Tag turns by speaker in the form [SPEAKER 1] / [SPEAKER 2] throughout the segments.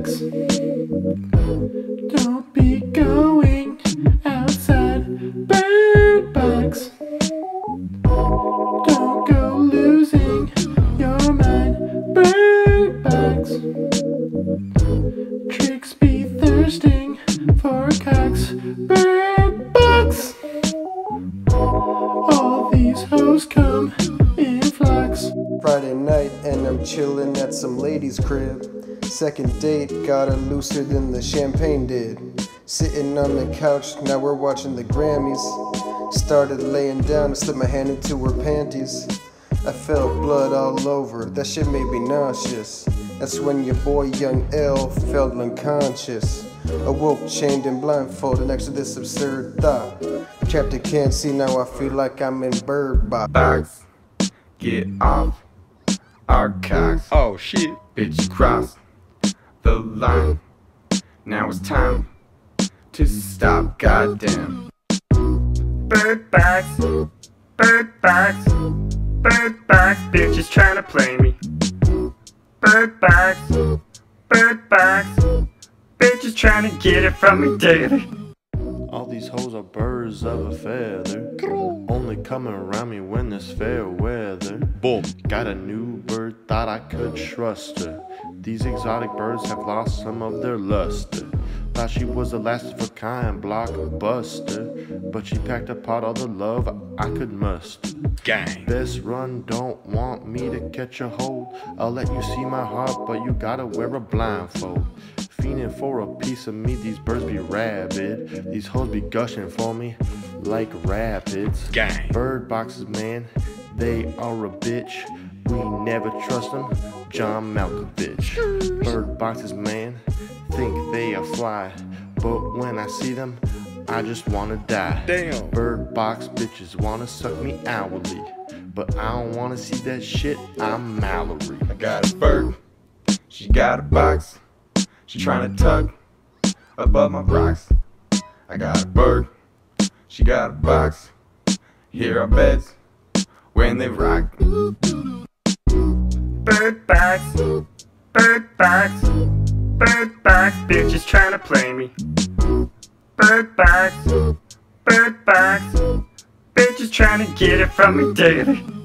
[SPEAKER 1] box. Don't be going outside bird box. Don't go losing your mind bird box. Tricks be thirsting for cocks bird box. All these hoes come in flocks.
[SPEAKER 2] Friday night and I'm chilling at some lady's crib. Second date got her looser than the champagne did. Sitting on the couch, now we're watching the Grammys. Started laying down and slipped my hand into her panties. I felt blood all over, that shit made me nauseous. That's when your boy Young L felt unconscious. Awoke chained and blindfolded next to this absurd thought. Captain can't see now, I feel like I'm in bird box.
[SPEAKER 3] box. Get off our cocks.
[SPEAKER 4] Oh shit.
[SPEAKER 3] Bitch, you crossed the line. Now it's time to stop. Goddamn.
[SPEAKER 5] Bird box, bird box, bird box, bitches trying to play me. Bird box, bird box, bitches trying to get it from me daily.
[SPEAKER 6] These hoes are birds of a feather. Only coming around me when there's fair weather.
[SPEAKER 4] Boom.
[SPEAKER 6] Got a new bird, thought I could trust her. These exotic birds have lost some of their luster. Thought she was the last of a kind blockbuster. But she packed a pot all the love I could muster.
[SPEAKER 4] Gang.
[SPEAKER 6] Best run, don't want me to catch a hold. I'll let you see my heart, but you gotta wear a blindfold. Fiending for a piece of me, these birds be rabid. These hoes be gushing for me like rapids.
[SPEAKER 4] Gang.
[SPEAKER 6] Bird boxes, man, they are a bitch. We never trust them. John Malkovich. Bird boxes, man, think they are fly. But when I see them, I just wanna die.
[SPEAKER 4] Damn.
[SPEAKER 6] Bird box bitches wanna suck me hourly. But I don't wanna see that shit, I'm Mallory.
[SPEAKER 3] I got a bird. She got a box. She tryna tug above my rocks. I got a bird. She got a box. Here are beds when they rock.
[SPEAKER 5] Bird box, bird box, bird box, bitches trying to play me. Bird box, bird box, bitches trying to get it from me daily.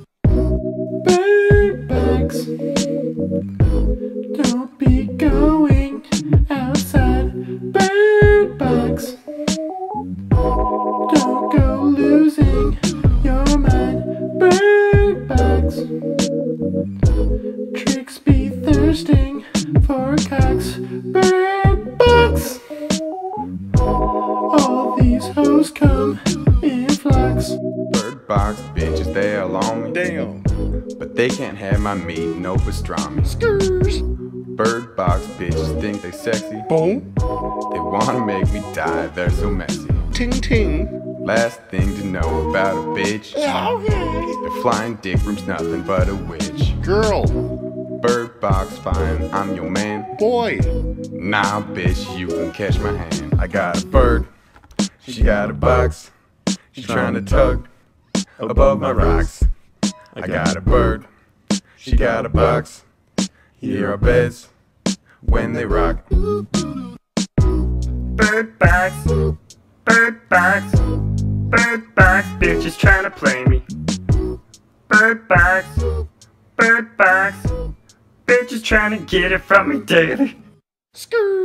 [SPEAKER 3] Box bitches, they all on me.
[SPEAKER 4] Damn.
[SPEAKER 3] But they can't have my meat, no pastrami. Bird box bitches think they sexy.
[SPEAKER 4] Boom.
[SPEAKER 3] They wanna make me die, they're so messy.
[SPEAKER 4] Ting ting.
[SPEAKER 3] Last thing to know about a bitch. The flying dick room's nothing but a witch.
[SPEAKER 4] Girl.
[SPEAKER 3] Bird box fine, I'm your man.
[SPEAKER 4] Boy.
[SPEAKER 3] Nah, bitch, you can catch my hand. I got a bird, she got a box. She trying to tug above my rocks. I got a bird, she got a box. Here are beds when they rock.
[SPEAKER 5] Bird box, bird box, bird box, bitches trying to play me. Bird box, bird box, bitches trying to get it from me daily.
[SPEAKER 4] Skirt.